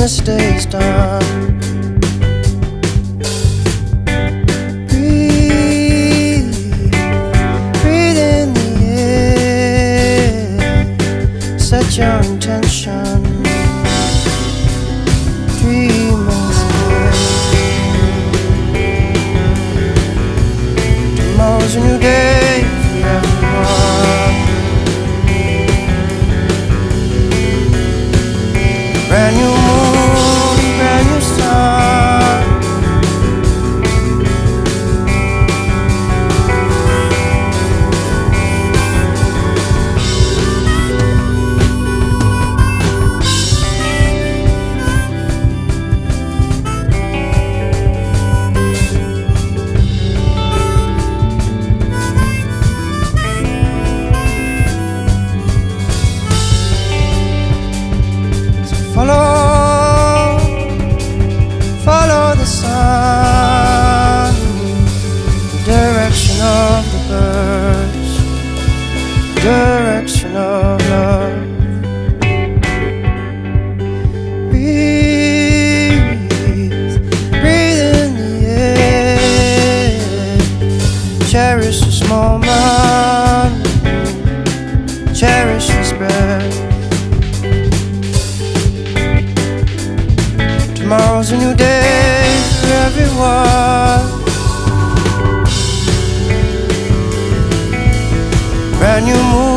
this day's time. Breathe, breathe in the air. Set your intention. Dream. Tomorrow's a new day. Direction of the birds, direction of love. Breathe, breathe in the air. Cherish this moment, cherish this breath. Tomorrow's a new day for everyone. A new moon.